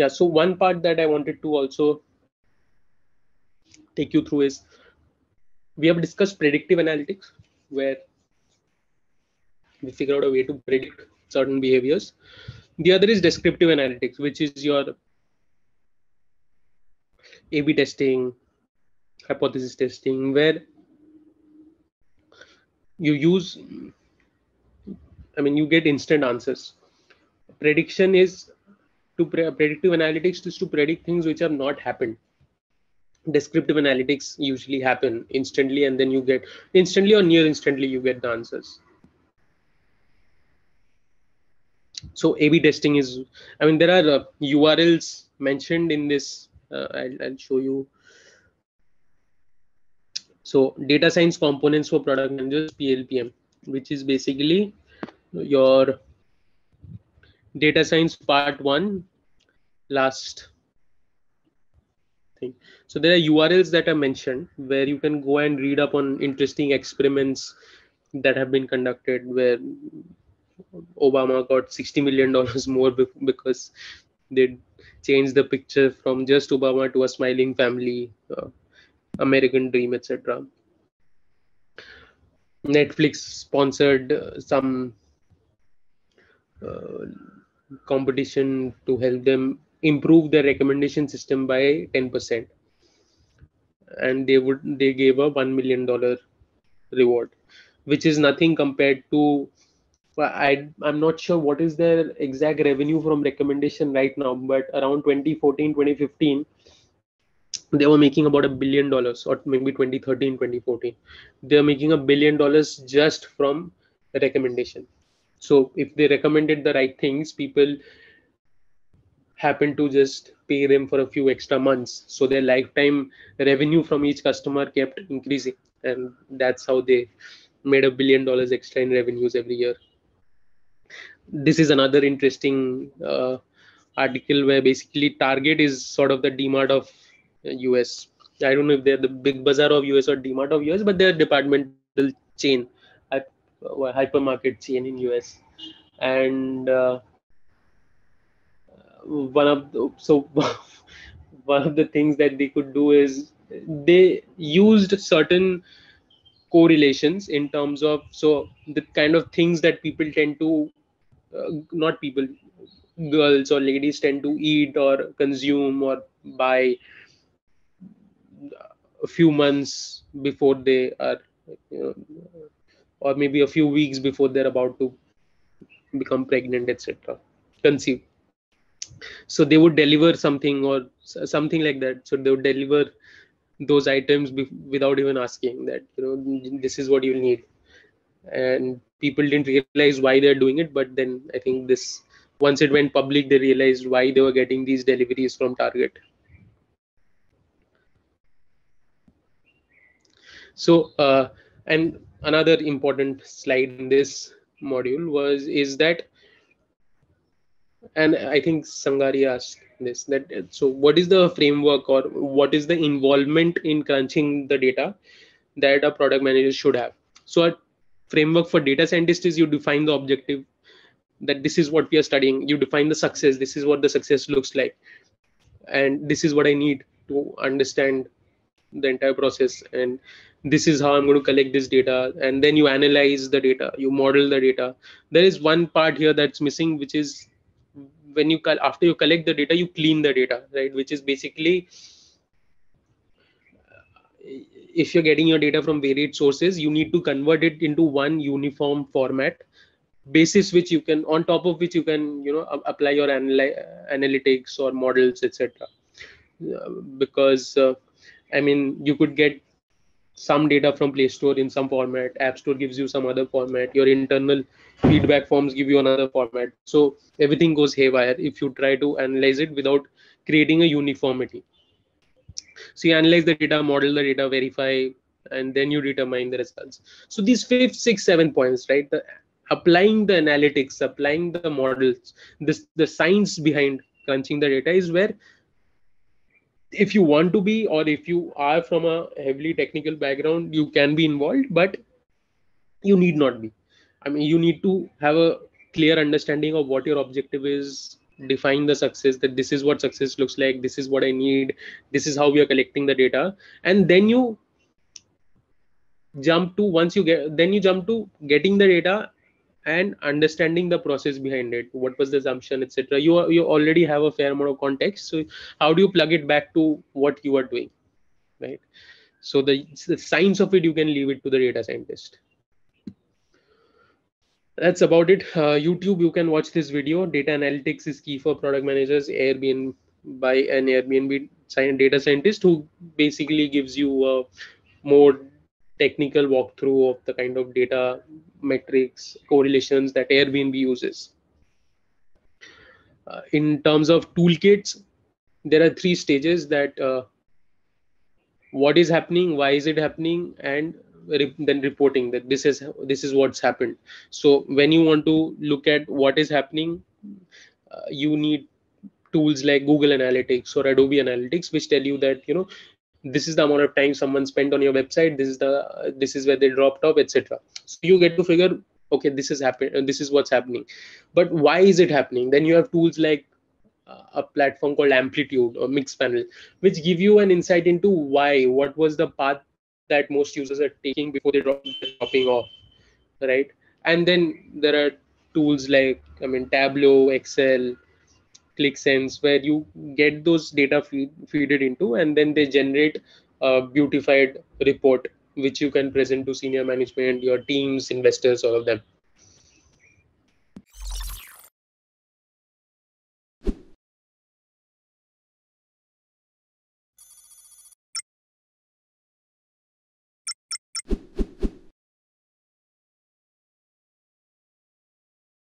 yeah so one part that i wanted to also take you through is we have discussed predictive analytics where we figure out a way to predict certain behaviors. The other is descriptive analytics which is your a b testing hypothesis testing where you use i mean you get instant answers. Prediction is to pre- predictive analytics is to predict things which have not happened. Descriptive analytics usually happen instantly and then you get instantly or near instantly you get the answers. So a b testing is i mean there are uh, urls mentioned in this uh, I'll, I'll show you. So data science components for product managers plpm which is basically your data science part one last thing. So there are urls that are mentioned where you can go and read up on interesting experiments that have been conducted where obama got 60 million dollars more because they changed the picture from just obama to a smiling family uh, american dream etc netflix sponsored uh, some uh, competition to help them improve their recommendation system by 10% and they would they gave a 1 million dollar reward which is nothing compared to I, i'm not sure what is their exact revenue from recommendation right now but around 2014 2015 they were making about a billion dollars or maybe 2013 2014 they're making a billion dollars just from recommendation. So if they recommended the right things people happen to just pay them for a few extra months. So their lifetime revenue from each customer kept increasing. And that's how they made a billion dollars extra in revenues every year. This is another interesting uh, article where basically target is sort of the dmart of us i don't know if they're the big bazaar of us or dmart of us but they're departmental chain hypermarket chain in us and uh, one of the, so one of the things that they could do is they used certain correlations in terms of so the kind of things that people tend to uh, not people girls or ladies tend to eat or consume or buy a few months before they are you know, or maybe a few weeks before they're about to become pregnant etc conceive so they would deliver something or something like that. So they would deliver those items without even asking that you know this is what you need. And people didn't realize why they're doing it but then i think this once it went public they realized why they were getting these deliveries from target. So uh, and another important slide in this module was is that and i think sangari asked this that so what is the framework or what is the involvement in crunching the data that a product manager should have? So a framework for data scientists is you define the objective that this is what we are studying. You define the success. This is what the success looks like. And this is what i need to understand the entire process. And this is how i'm going to collect this data. And then you analyze the data. You model the data. There is one part here that's missing which is when you after you collect the data you clean the data right? Which is basically if you're getting your data from varied sources you need to convert it into one uniform format basis which you can on top of which you can you know apply your analytics or models etc uh, because uh, i mean you could get some data from play store in some format app store gives you some other format your internal feedback forms give you another format. So everything goes haywire if you try to analyze it without creating a uniformity. So you analyze the data model the data verify and then you determine the results. So these fifth six seven points right the applying the analytics applying the models this the science behind crunching the data is where if you want to be or if you are from a heavily technical background you can be involved but you need not be. I mean you need to have a clear understanding of what your objective is define the success that this is what success looks like this is what i need this is how we are collecting the data and then you jump to once you get then you jump to getting the data and understanding the process behind it. What was the assumption etc you you already have a fair amount of context so how do you plug it back to what you are doing right? So the, the science of it you can leave it to the data scientist. That's about it. Uh, youtube you can watch this video. Data analytics is key for product managers airbnb by an airbnb data scientist who basically gives you a more technical walkthrough of the kind of data metrics correlations that airbnb uses. Uh, in terms of toolkits there are three stages that uh, what is happening why is it happening and re- then reporting that this is this is what's happened. So when you want to look at what is happening uh, you need tools like google analytics or adobe analytics which tell you that you know this is the amount of time someone spent on your website this is the this is where they dropped off etc so you get to figure okay this is happening this is what's happening. But why is it happening? Then you have tools like uh, a platform called amplitude or mixpanel which give you an insight into why what was the path that most users are taking before they drop dropping off right? And then there are tools like i mean tableau excel Qlik Sense where you get those data feed, feed it into and then they generate a beautified report which you can present to senior management your teams investors all of them